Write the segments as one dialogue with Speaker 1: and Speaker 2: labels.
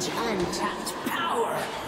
Speaker 1: Such untapped power!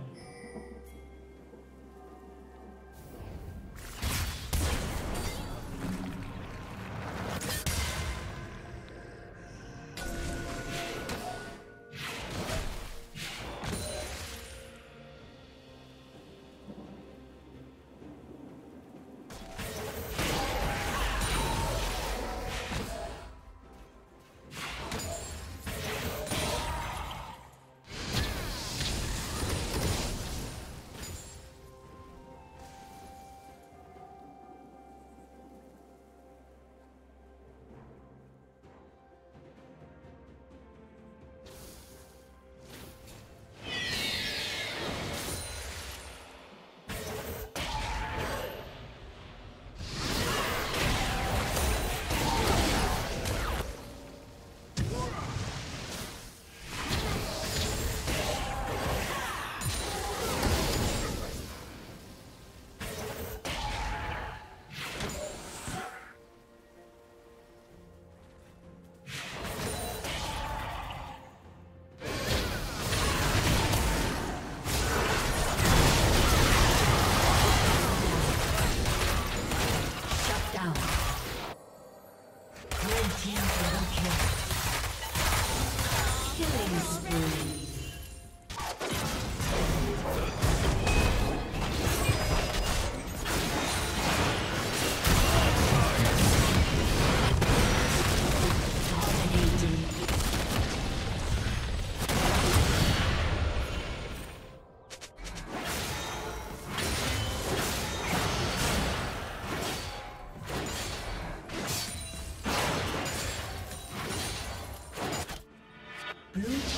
Speaker 1: Blue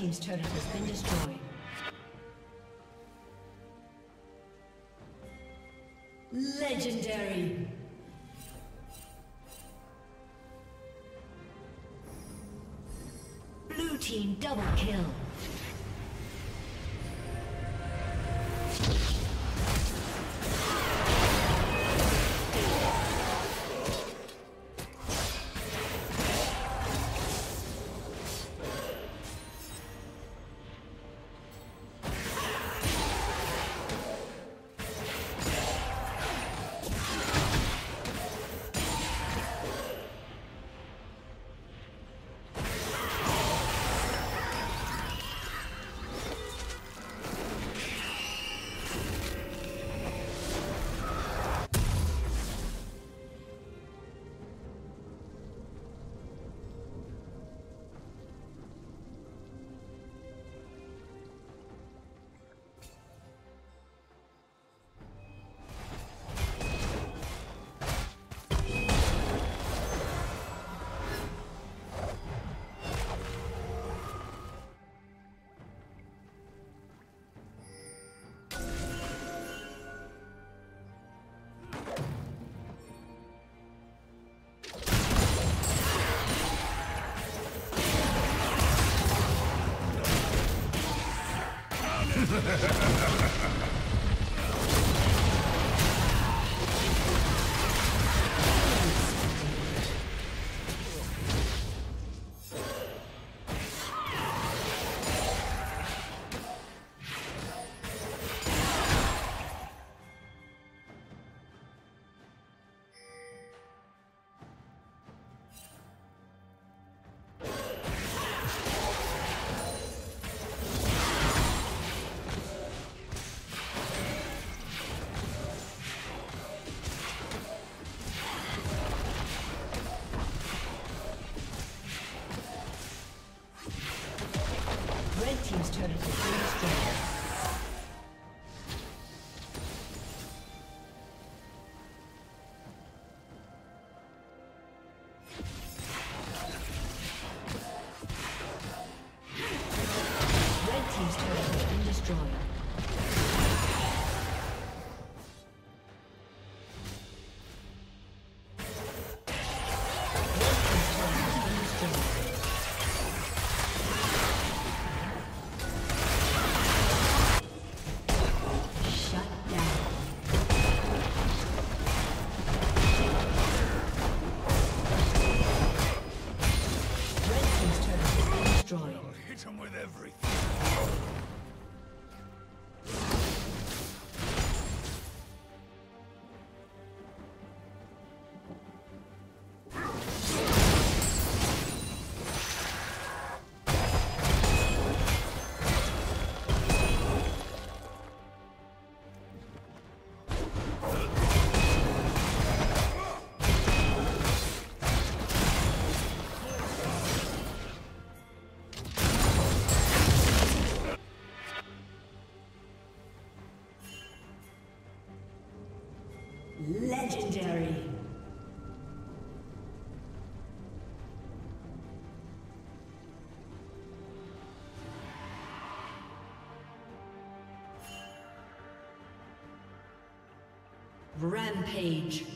Speaker 1: team's turret has been destroyed. Legendary. Blue team double kill. Rampage.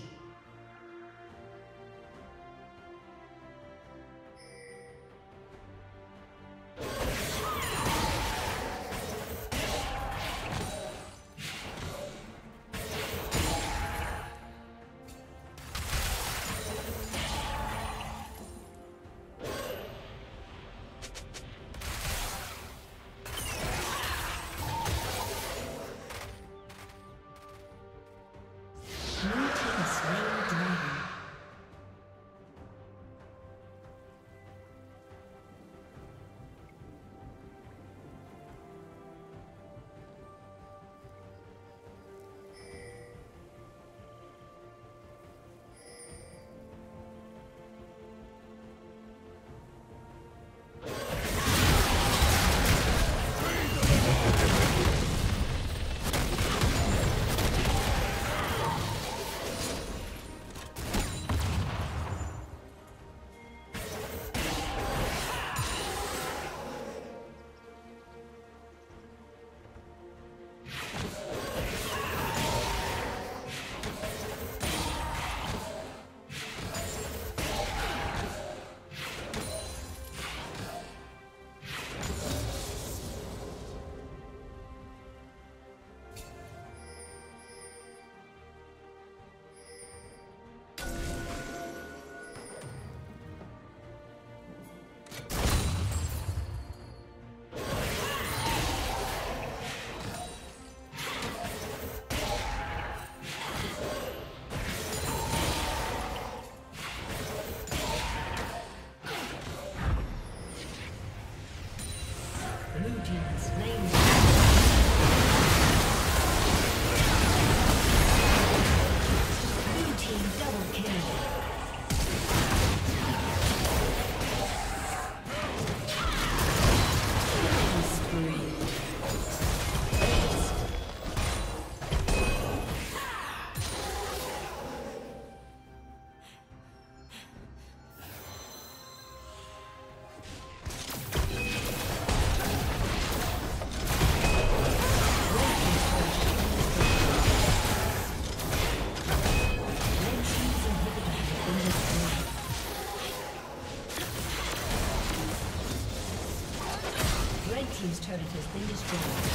Speaker 1: Destroyed.